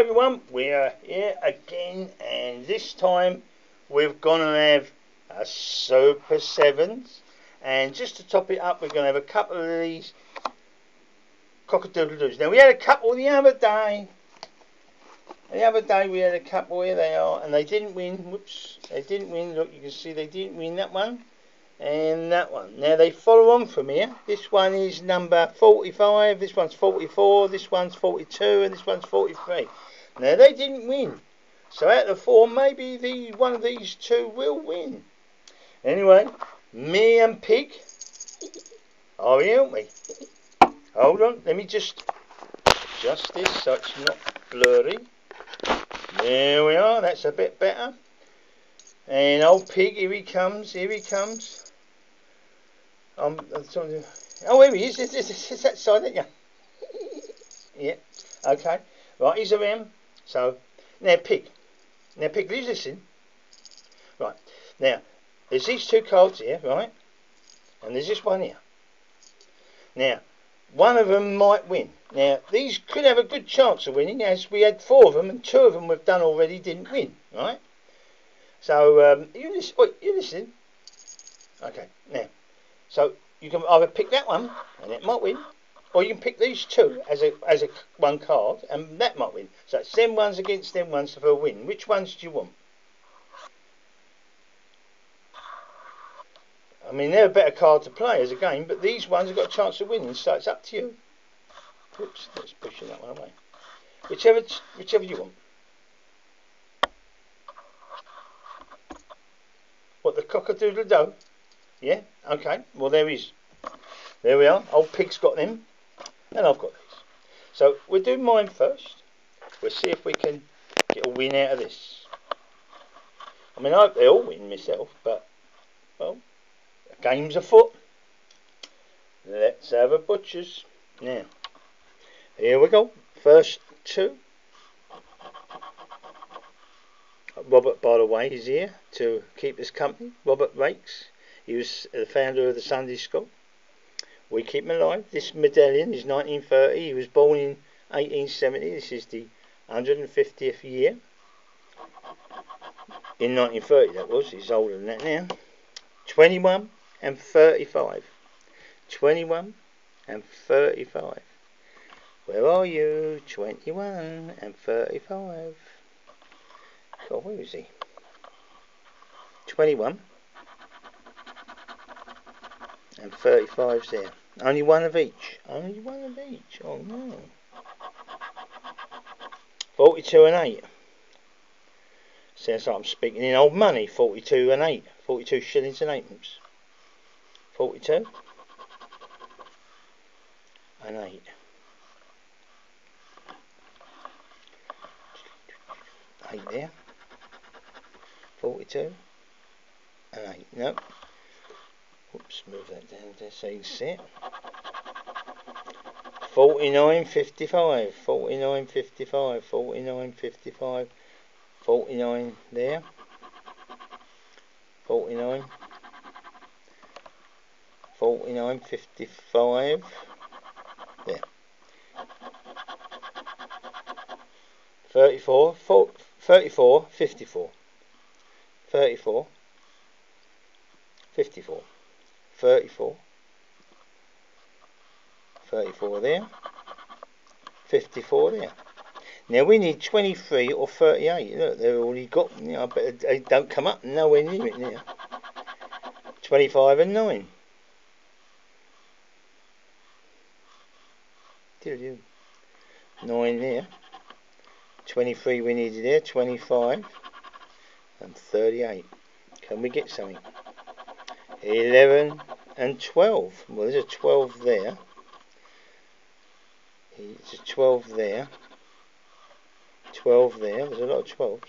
everyone, we are here again and this time we're going to have a Super 7s and just to top it up we're going to have a couple of these cock-a-doodle-doos. Now we had a couple the other day, the other day we had a couple, here they are, and they didn't win, whoops, they didn't win, look you can see they didn't win that one and that one. Now they follow on from here. This one is number 45, this one's 44, this one's 42, and this one's 43. Now they didn't win. So out of four, maybe the one of these two will win. Anyway, me and Pig are here, aren't we? Hold on, let me just adjust this so it's not blurry. There we are, that's a bit better. And old Pig, here he comes, here he comes. Um, oh, here he is. It's, it's, it's that side, isn't you? yeah. Okay. Right, he's around. So, now pick. Now pick, please listen. Right. Now, there's these two cards here, right? And there's this one here. Now, one of them might win. Now, these could have a good chance of winning, as we had four of them, and two of them we've done already didn't win, right? So, um, you listen. You listen. Okay. Now, so you can either pick that one, and it might win, or you can pick these two as a as a one card, and that might win. So it's them ones against them ones for a win. Which ones do you want? I mean, they're a better card to play as a game, but these ones have got a chance of winning, so it's up to you. Oops, let's push that one away. Whichever, whichever you want. What, the cock-a-doodle-doo? Yeah? Okay. Well, there is. There we are. Old Pig's got them. And I've got these. So, we'll do mine first. We'll see if we can get a win out of this. I mean, I hope they all win myself, but, well, the game's afoot. Let's have a butcher's. Now, here we go. First two. Robert, by the way, is here to keep us company. Robert Raikes. He was the founder of the Sunday School. We keep him alive. This medallion is 1930. He was born in 1870. This is the 150th year. In 1930, that was. He's older than that now. 21 and 35. 21 and 35. Where are you? 21 and 35. God, where is he? 21 and 35's there. Only one of each. Only one of each. Oh no. 42 and 8. Sounds like I'm speaking in old money. 42 and 8. 42 shillings and 8pence. 42 and 8. Eight there. 42 and 8. Nope. Whoops, move that down there so you can see it. 49.55, 49.55, 49.55, 49 there. 49. 49.55 there. 34, 34, 54. 34, 54. 34 34 there. 54 there. Now we need 23 or 38 look they've already got you know, but they don't come up nowhere near it now. 25 and 9 9 there. 23 we needed there 25 and 38 can we get something 11 and 12. Well, there's a 12 there. It's a 12 there. 12 there. There's a lot of 12s.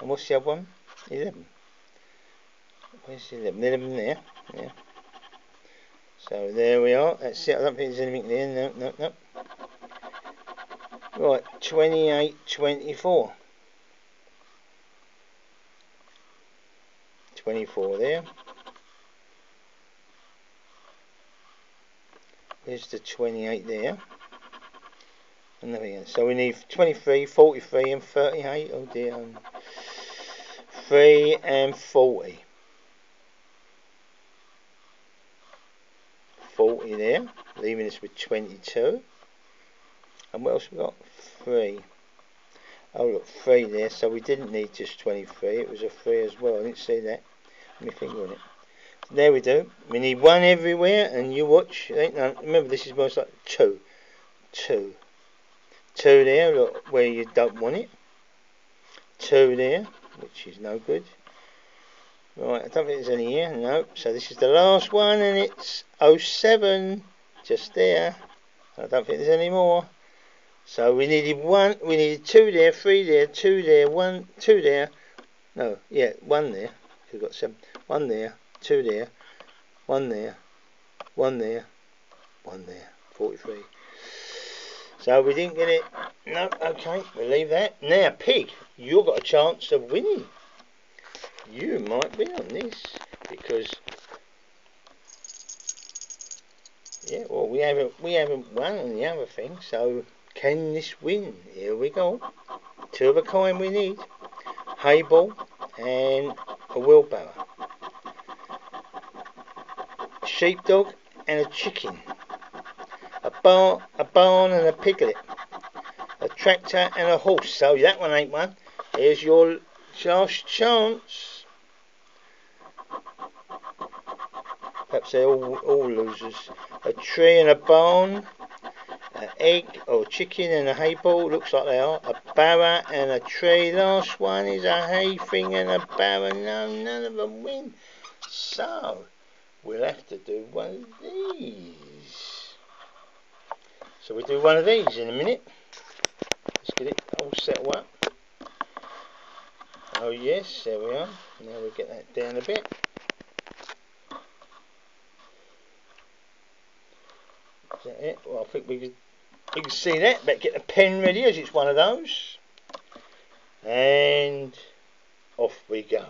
And what's the other one? 11. Where's the 11? 11 there. Yeah. So there we are. That's it. I don't think there's anything there. No, no, no. Right, 28, 24. 24 there. There's the 28 there. And there we go. So we need 23, 43 and 38. Oh dear. 3 and 40. 40 there, leaving us with 22. And what else we got? 3. Oh look, 3 there, so we didn't need just 23, it was a 3 as well, I didn't see that. Let me finger on it. There we do. We need one everywhere, and you watch. Remember, this is most like two. Two. Two there, look, where you don't want it. Two there, which is no good. Right, I don't think there's any here. Nope. So this is the last one, and it's 07. Just there. I don't think there's any more. So we needed one, we needed two there, three there, two there, one, two there. No, yeah, one there. We've got seven. One there, two there, one there, one there, one there. 43. So we didn't get it. No, okay, we'll leave that. Now, Pig, you've got a chance of winning. You might win on this because yeah, well we haven't we haven't won on the other thing, so can this win? Here we go. Two of a kind we need. Hay ball and a wheelbarrow sheepdog and a chicken, a barn, a barn and a piglet, a tractor and a horse. So that one ain't one. Here's your last chance. Perhaps they're all, all losers. A tree and a barn, an egg or chicken and a hay ball. Looks like they are. A barrow and a tree. Last one is a hay thing and a barrow. No, none of them win. So we'll have to do one of these. So we do one of these in a minute. Let's get it all set up. Oh yes, there we are. Now we'll get that down a bit. Is that it? Well, I think we can, we can see that. But get the pen ready as it's one of those. And off we go.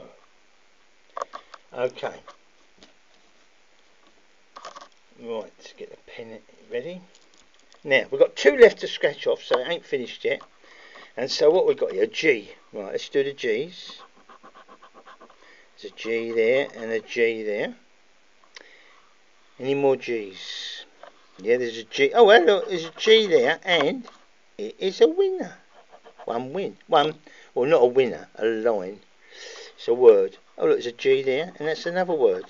Okay. Right, let's get the pen ready. Now, we've got two left to scratch off, so it ain't finished yet. And so what we've got here, G. Right, let's do the G's. There's a G there and a G there. Any more G's? Yeah, there's a G. Oh, well, look, there's a G there, and it is a winner. One win. One, well, not a winner, a line. It's a word. Oh, look, there's a G there, and that's another word.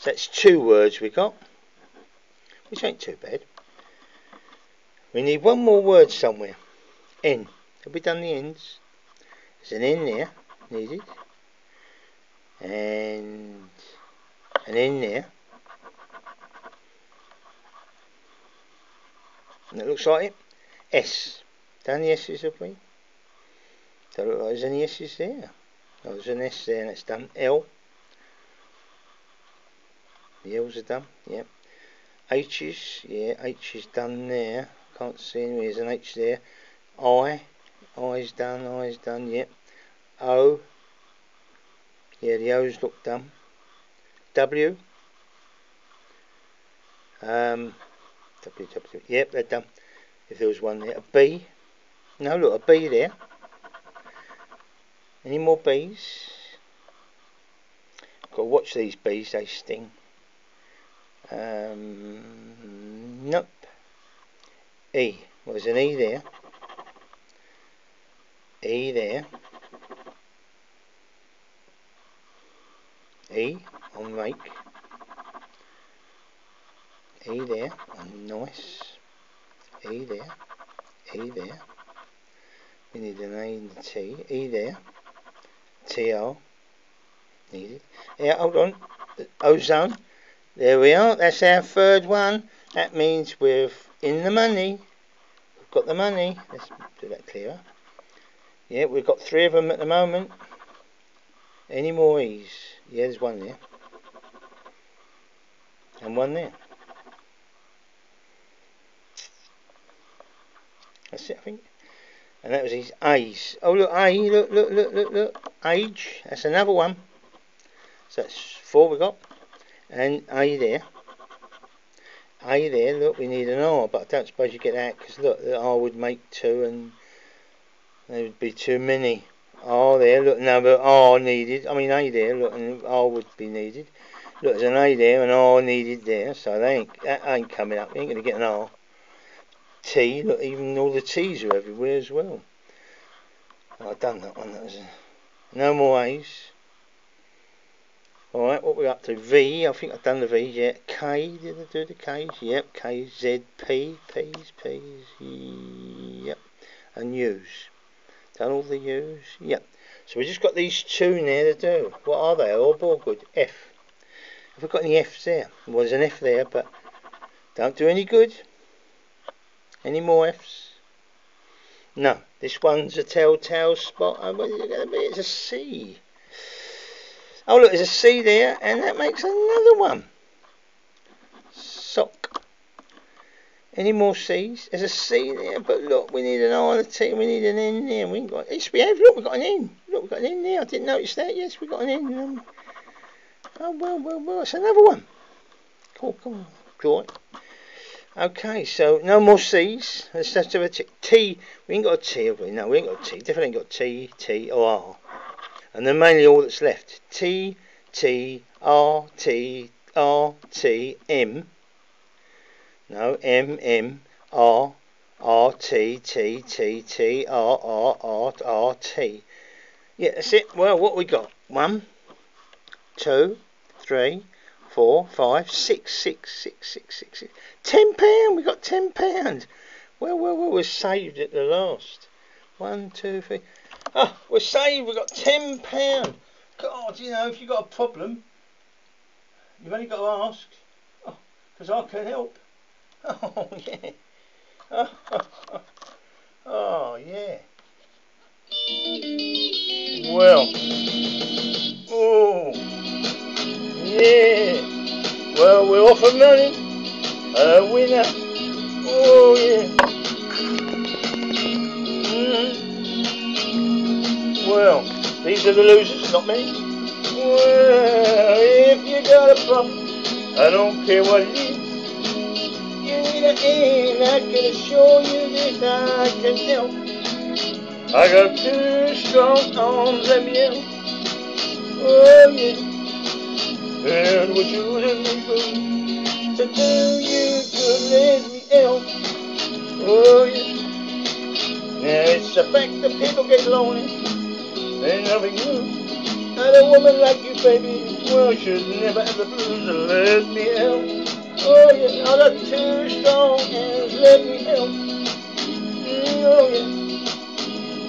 So that's two words we got which ain't too bad. We need one more word somewhere. N. Have we done the ends? There's an N there, needed. And an N there. And it looks like it. S. Done the S's have we? Don't look like there's any S's there. Oh, there's an S there and it's done. L. The L's are done, yep. H's, yeah, H is done there. Can't see any, there's an H there. I, I's done, I's done, yep. O, yeah, the O's look done. W, um, W, W, yep, they're done. If there was one there. A B, no, look, a B there. Any more B's? Got to watch these bees, they sting. Um, nope. E. Well, there's an E there. E there. E on make. E there on nice. E there. E there. We need an A and a T. E there. T R. Needed. Yeah, hold on. Ozone. There we are. That's our third one. That means we're in the money. We've got the money. Let's do that clearer. Yeah, we've got three of them at the moment. Any more E's? Yeah, there's one there. And one there. That's it, I think. And that was his A's. Oh, look, A. Look, look, look, look, look. Age. That's another one. So that's four we got and are you there Are you there, look, we need an R, but I don't suppose you get that, because look, the R would make two, and there would be too many. R there, look, another R needed, I mean A there, look, and R would be needed. Look, there's an A there, and R needed there, so they ain't, that ain't coming up, you ain't going to get an R. T, look, even all the T's are everywhere as well. I've done that one, that was a, no more A's. Alright, what we up to? V, I think I've done the V, yet. K, did I do the K's? Yep, K, Z, P, P's, P's, yep. And U's. Done all the U's? Yep. So we just got these two now to do. What are they? All good. F. Have we got any F's there? Well, there's an F there, but don't do any good. Any more F's? No. This one's a telltale spot. Oh, what is it going to be? It's a C. Oh look, there's a C there, and that makes another one. Sock. Any more C's? There's a C there, but look, we need an R and a T, we need an N there. We ain't got. Yes, we have. Look, we've got an N. Look, we've got an N there. I didn't notice that. Yes, we've got an N. Um, oh well, well, well. It's another one. Cool, come on, draw it. Okay, so no more C's. Let's just have a T. T. We ain't got a T, have we? No, we ain't got a T. Definitely ain't got T, T, or R and then mainly all that's left. T T R T R T M. No M M R R T T T T R R R R T. Yeah that's it. Well what we got? One two three four five six six six six six six. Ten pound! We got ten pound! Well well well we're saved at the last. One two three Oh, we're saved. We've got ten pound. God, you know, if you've got a problem, you've only got to ask. Oh, because I can help. Oh yeah. Oh, oh, oh. oh yeah. Well. Oh. Yeah. Well, we're off and running. A winner. Oh yeah. Well, these are the losers, not me. Well, if you got a problem, I don't care what it is. You need an end, I can assure you this I can help. I got two strong arms, let me help. Oh yeah, and what you let me go to do you good, let me help. Oh yeah. Now it's a fact that people get lonely. Ain't nothing new. And a woman like you, baby, well, should never have the blues. Let me help. Oh, yeah, I got two strong hands. Let me help. Oh, yeah.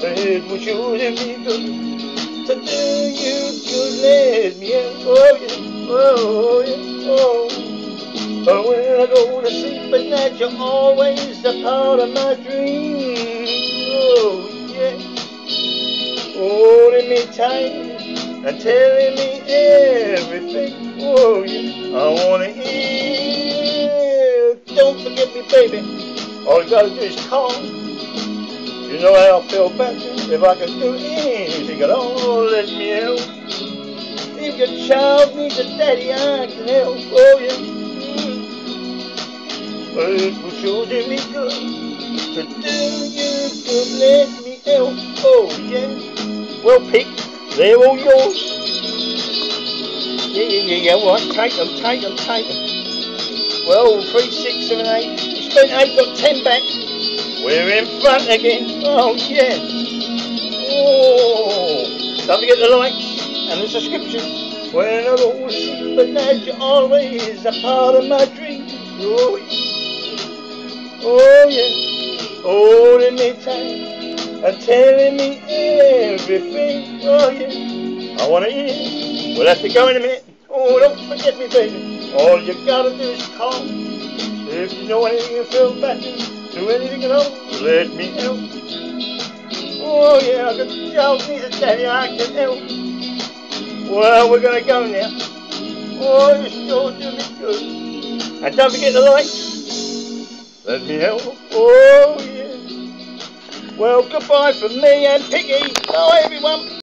It would surely be good to do you good. Let me help. Oh, yeah. Oh, yeah. Oh. But when I go to sleep at night, you're always a part of my dreams. Holding me tight and telling me everything. Oh, yeah, I wanna hear. Don't forget me, baby. All you gotta do is call. You know how I feel better if I can do anything at all. Let me help. If your child needs a daddy, I can help. Oh, yeah. Mm. It will sure do me good to do you good. Let me help. Oh, yeah. Well, Pig, they're all yours. Yeah, yeah, yeah, yeah, right, take them, take them, take them. Well, three, six, seven, eight. You spent eight, got ten back. We're in front again. Oh, yeah. Oh, don't forget the likes and the subscription. When I sleep at you're always a part of my dreams. Oh, yeah. Oh, yeah. Holding me tight and telling me everything. Oh yeah, I wanna hear. We'll have to go in a minute. Oh, don't forget me, baby. All you gotta do is call. If you know anything you feel better, do anything at all, let me help. Oh yeah, I got Charles needs a daddy, I can help. Well, we're gonna go now. Oh, you sure do me good. And don't forget the lights. Let me help. Oh. Well, goodbye from me and Piggy. Bye, everyone.